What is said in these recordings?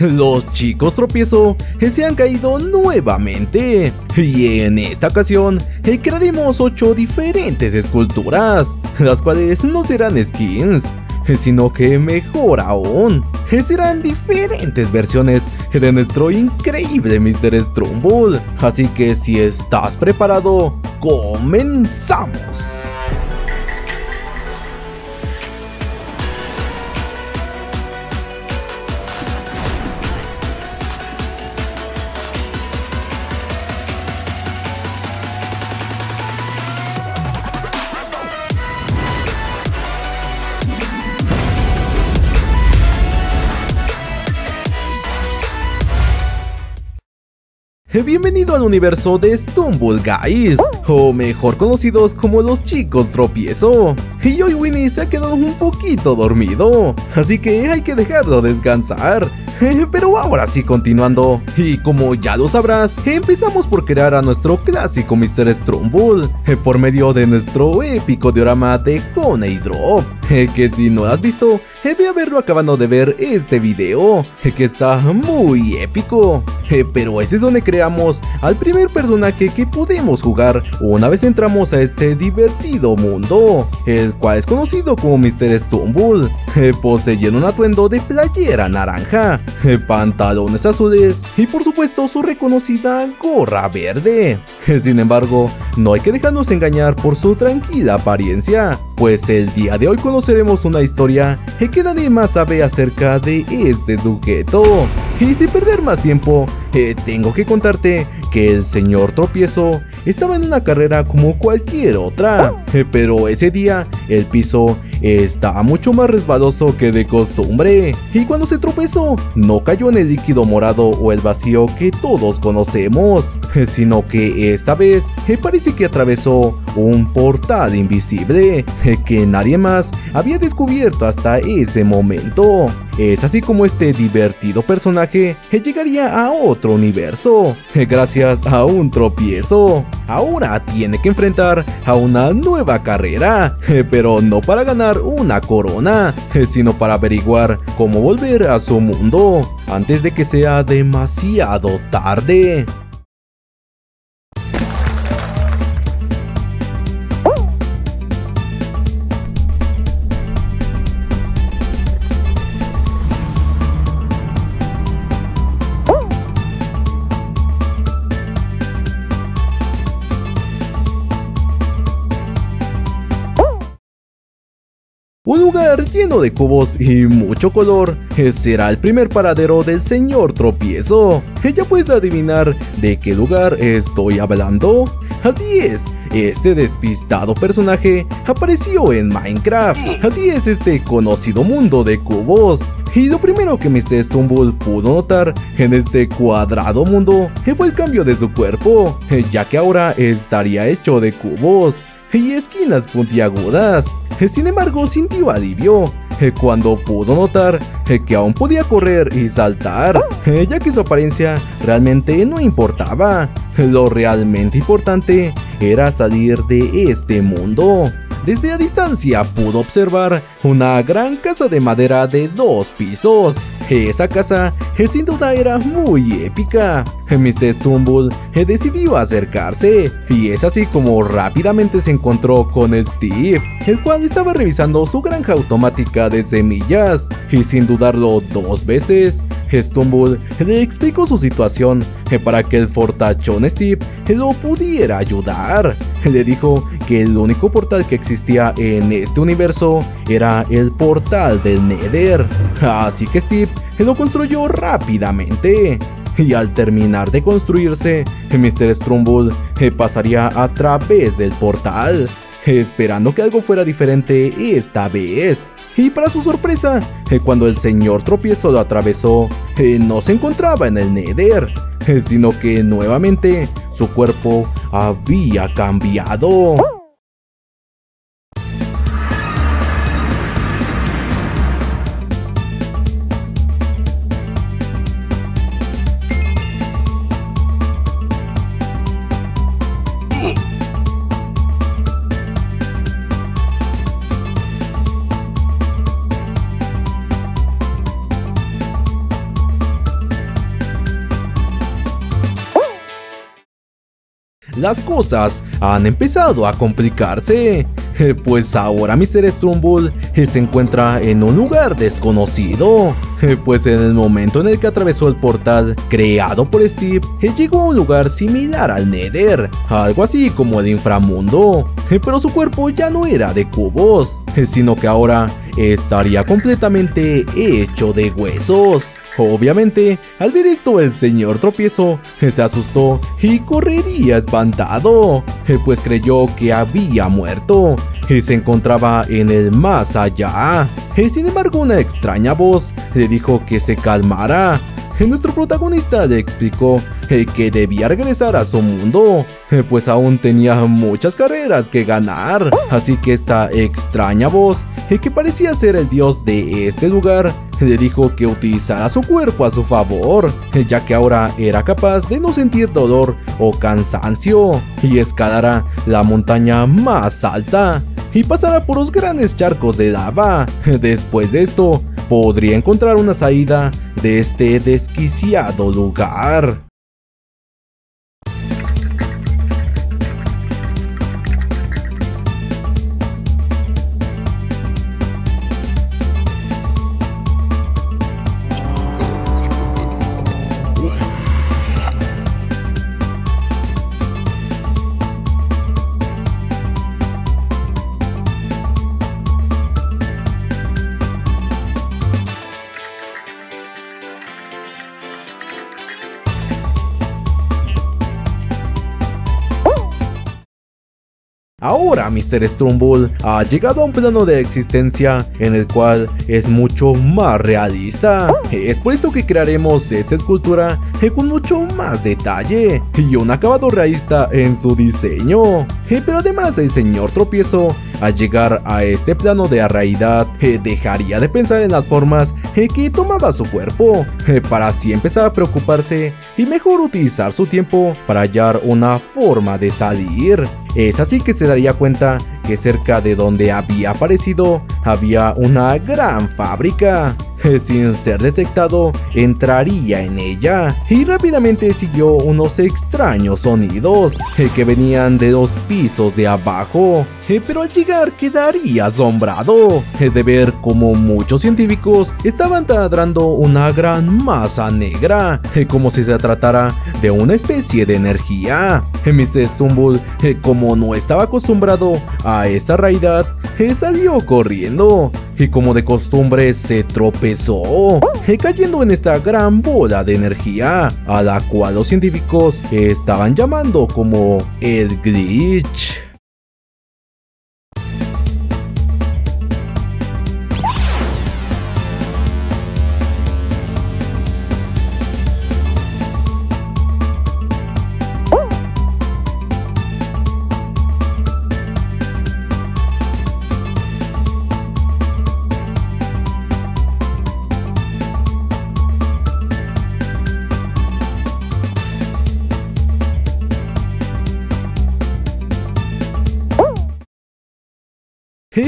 Los chicos tropiezo se han caído nuevamente y en esta ocasión crearemos 8 diferentes esculturas, las cuales no serán skins, sino que mejor aún, serán diferentes versiones de nuestro increíble Mr. Strumbull. Así que si estás preparado, comenzamos. Bienvenido al universo de Stumble Guys, o mejor conocidos como los chicos tropiezo. Y hoy Winnie se ha quedado un poquito dormido, así que hay que dejarlo descansar. Pero ahora sí continuando, y como ya lo sabrás, empezamos por crear a nuestro clásico Mr. Strumbull, por medio de nuestro épico diorama de Honey Drop, que si no has visto, ve a verlo acabando de ver este video, que está muy épico. Pero ese es donde creamos al primer personaje que podemos jugar una vez entramos a este divertido mundo, el cual es conocido como Mr. Stumble, poseyendo un atuendo de playera naranja, pantalones azules y por supuesto su reconocida gorra verde. Sin embargo, no hay que dejarnos engañar por su tranquila apariencia, pues el día de hoy conoceremos una historia que nadie más sabe acerca de este sujeto. Y sin perder más tiempo, eh, tengo que contarte que el señor Tropiezo estaba en una carrera como cualquier otra, eh, pero ese día el piso estaba mucho más resbaloso que de costumbre, y cuando se tropezó no cayó en el líquido morado o el vacío que todos conocemos, eh, sino que esta vez parece que atravesó un portal invisible que nadie más había descubierto hasta ese momento. Es así como este divertido personaje llegaría a otro universo, gracias a un tropiezo. Ahora tiene que enfrentar a una nueva carrera, pero no para ganar una corona, sino para averiguar cómo volver a su mundo antes de que sea demasiado tarde. Un lugar lleno de cubos y mucho color será el primer paradero del señor tropiezo. ¿Ya puedes adivinar de qué lugar estoy hablando? Así es, este despistado personaje apareció en Minecraft. Así es este conocido mundo de cubos. Y lo primero que Mr. Stumble pudo notar en este cuadrado mundo fue el cambio de su cuerpo, ya que ahora estaría hecho de cubos y esquinas puntiagudas. Sin embargo, sintió alivio eh, cuando pudo notar eh, que aún podía correr y saltar, eh, ya que su apariencia realmente no importaba. Lo realmente importante era salir de este mundo. Desde a distancia pudo observar una gran casa de madera de dos pisos. Esa casa sin duda era muy épica. Mr. Stumble decidió acercarse y es así como rápidamente se encontró con Steve, el cual estaba revisando su granja automática de semillas y sin dudarlo dos veces, Stumble le explicó su situación para que el fortachón Steve lo pudiera ayudar. Le dijo que el único portal que existía en este universo era el portal del Nether, así que Steve lo construyó rápidamente y al terminar de construirse, Mr. Strumbull pasaría a través del portal, esperando que algo fuera diferente esta vez. Y para su sorpresa, cuando el señor tropiezo lo atravesó, no se encontraba en el Nether, sino que nuevamente su cuerpo había cambiado. Las cosas han empezado a complicarse. Pues ahora Mr. Strumbull se encuentra en un lugar desconocido. Pues en el momento en el que atravesó el portal creado por Steve, llegó a un lugar similar al Nether, algo así como el inframundo. Pero su cuerpo ya no era de cubos, sino que ahora estaría completamente hecho de huesos. Obviamente, al ver esto el señor tropiezo se asustó y correría espantado, pues creyó que había muerto y se encontraba en el más allá. Sin embargo, una extraña voz le dijo que se calmara. Nuestro protagonista le explicó que debía regresar a su mundo, pues aún tenía muchas carreras que ganar. Así que esta extraña voz, que parecía ser el dios de este lugar, le dijo que utilizara su cuerpo a su favor, ya que ahora era capaz de no sentir dolor o cansancio y escalara la montaña más alta y pasara por los grandes charcos de lava. Después de esto, podría encontrar una salida de este desquiciado lugar. Ahora Mr. Strumbull ha llegado a un plano de existencia en el cual es mucho más realista. Es por eso que crearemos esta escultura con mucho más detalle y un acabado realista en su diseño. Pero además el señor tropiezo al llegar a este plano de realidad dejaría de pensar en las formas que tomaba su cuerpo para así empezar a preocuparse y mejor utilizar su tiempo para hallar una forma de salir. Es así que se daría cuenta que cerca de donde había aparecido había una gran fábrica. Sin ser detectado, entraría en ella y rápidamente siguió unos extraños sonidos que venían de los pisos de abajo. Pero al llegar quedaría asombrado de ver cómo muchos científicos estaban taladrando una gran masa negra, como si se tratara de una especie de energía. Mr. Stumble, como no estaba acostumbrado a esta realidad, salió corriendo y como de costumbre se tropezó, cayendo en esta gran bola de energía, a la cual los científicos estaban llamando como el glitch.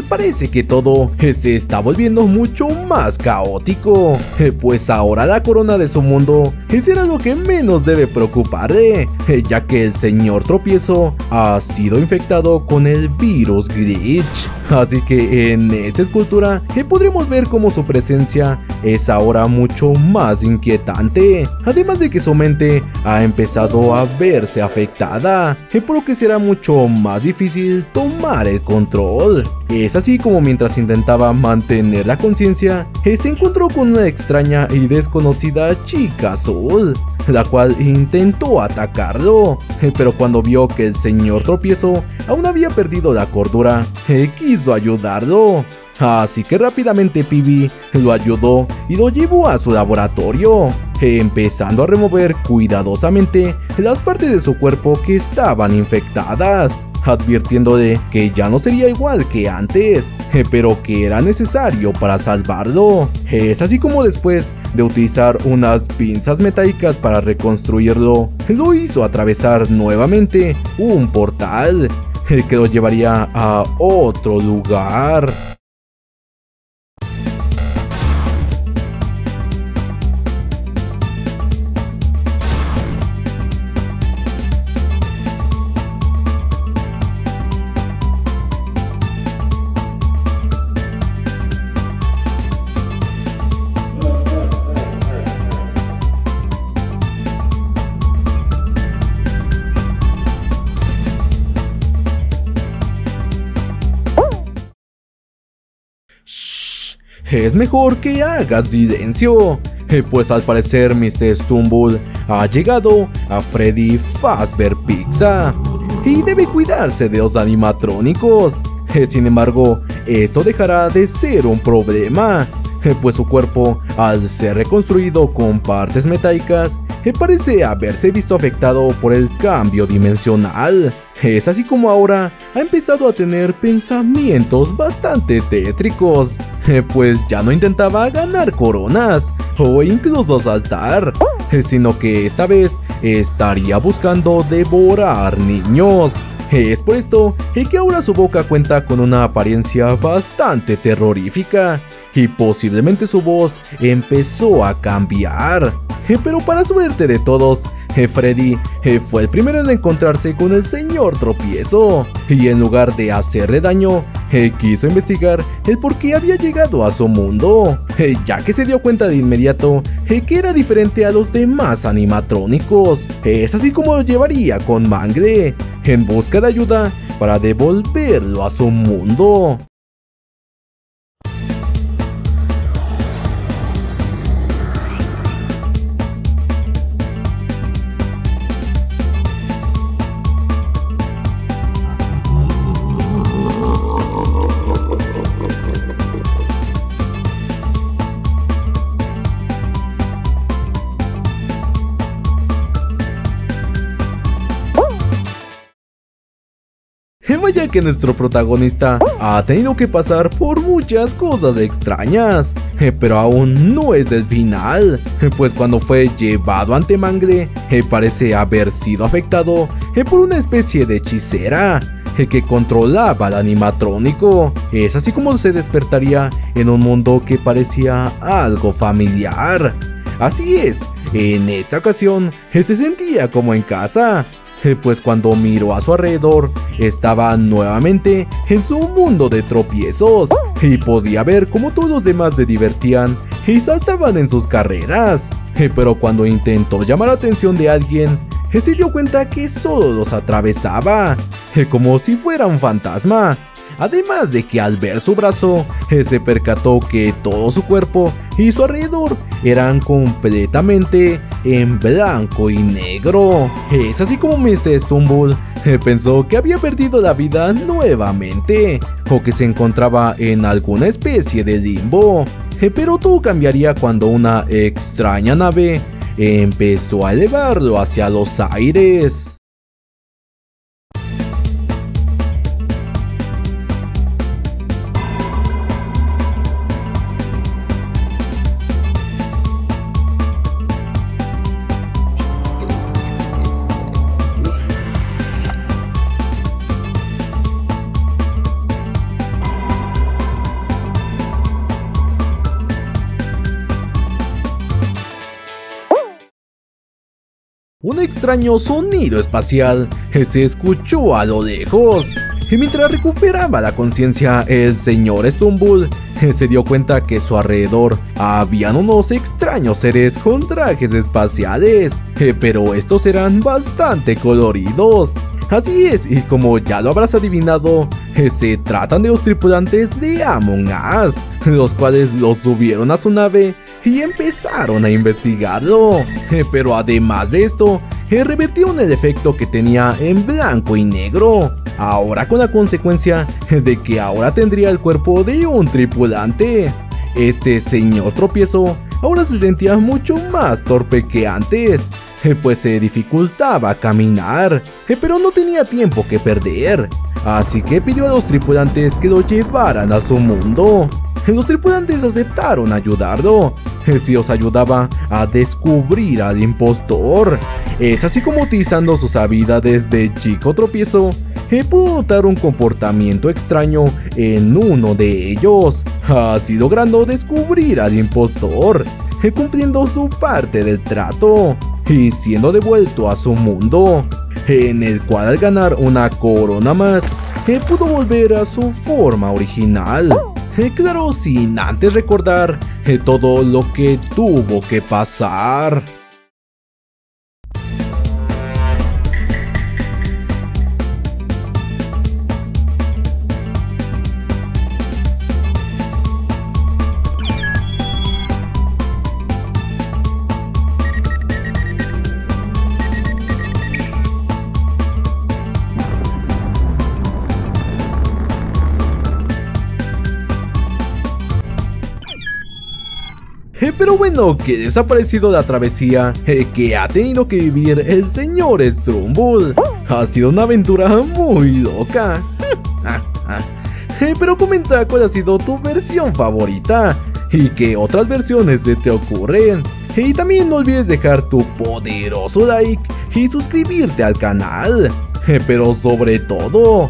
Parece que todo se está volviendo mucho más caótico, pues ahora la corona de su mundo será lo que menos debe preocuparle, ya que el señor tropiezo ha sido infectado con el virus glitch. Así que en esa escultura podremos ver cómo su presencia es ahora mucho más inquietante, además de que su mente ha empezado a verse afectada, por lo que será mucho más difícil tomar el control. Es así como mientras intentaba mantener la conciencia, se encontró con una extraña y desconocida chica azul, la cual intentó atacarlo, pero cuando vio que el señor tropiezo aún había perdido la cordura, quiso ayudarlo. Así que rápidamente Pibi lo ayudó y lo llevó a su laboratorio, empezando a remover cuidadosamente las partes de su cuerpo que estaban infectadas advirtiéndole que ya no sería igual que antes, pero que era necesario para salvarlo. Es así como después de utilizar unas pinzas metálicas para reconstruirlo, lo hizo atravesar nuevamente un portal, que lo llevaría a otro lugar. Es mejor que hagas silencio. Pues al parecer Mr. Stumble ha llegado a Freddy Fazbear Pizza y debe cuidarse de los animatrónicos. Sin embargo, esto dejará de ser un problema, pues su cuerpo, al ser reconstruido con partes metálicas, parece haberse visto afectado por el cambio dimensional. Es así como ahora ha empezado a tener pensamientos bastante tétricos, pues ya no intentaba ganar coronas o incluso saltar, sino que esta vez estaría buscando devorar niños. Es por esto que ahora su boca cuenta con una apariencia bastante terrorífica y posiblemente su voz empezó a cambiar. Pero para suerte de todos, Freddy fue el primero en encontrarse con el señor tropiezo y en lugar de hacerle daño, quiso investigar el por qué había llegado a su mundo, ya que se dio cuenta de inmediato que era diferente a los demás animatrónicos. Es así como lo llevaría con Mangre, en busca de ayuda para devolverlo a su mundo. Vaya que nuestro protagonista ha tenido que pasar por muchas cosas extrañas, pero aún no es el final, pues cuando fue llevado ante Mangre, parece haber sido afectado por una especie de hechicera que controlaba al animatrónico. Es así como se despertaría en un mundo que parecía algo familiar. Así es, en esta ocasión se sentía como en casa, pues cuando miró a su alrededor, estaba nuevamente en su mundo de tropiezos y podía ver cómo todos los demás se divertían y saltaban en sus carreras. Pero cuando intentó llamar la atención de alguien, se dio cuenta que solo los atravesaba, como si fuera un fantasma. Además de que al ver su brazo, se percató que todo su cuerpo y su alrededor eran completamente en blanco y negro. Es así como Mr. Stumble pensó que había perdido la vida nuevamente, o que se encontraba en alguna especie de limbo. Pero todo cambiaría cuando una extraña nave empezó a elevarlo hacia los aires. Un extraño sonido espacial se escuchó a lo lejos. Y mientras recuperaba la conciencia, el señor Stumble se dio cuenta que a su alrededor habían unos extraños seres con trajes espaciales, pero estos eran bastante coloridos. Así es, y como ya lo habrás adivinado, se tratan de los tripulantes de Among Us, los cuales los subieron a su nave y empezaron a investigarlo. Pero además de esto, revertieron el efecto que tenía en blanco y negro. Ahora con la consecuencia de que ahora tendría el cuerpo de un tripulante. Este señor tropiezo ahora se sentía mucho más torpe que antes, pues se dificultaba caminar, pero no tenía tiempo que perder, así que pidió a los tripulantes que lo llevaran a su mundo. Los tripulantes aceptaron ayudarlo, si os ayudaba a descubrir al impostor. Es así como utilizando sus habilidades de chico tropiezo, pudo notar un comportamiento extraño en uno de ellos, así logrando descubrir al impostor, cumpliendo su parte del trato y siendo devuelto a su mundo, en el cual al ganar una corona más, pudo volver a su forma original. Claro, sin antes recordar eh, todo lo que tuvo que pasar. Bueno, que desaparecido la travesía que ha tenido que vivir el señor Strumbull. Ha sido una aventura muy loca. Pero comenta cuál ha sido tu versión favorita y qué otras versiones se te ocurren. Y también no olvides dejar tu poderoso like y suscribirte al canal. Pero sobre todo,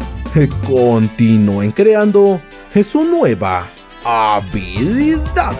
continúen creando su nueva habilidad.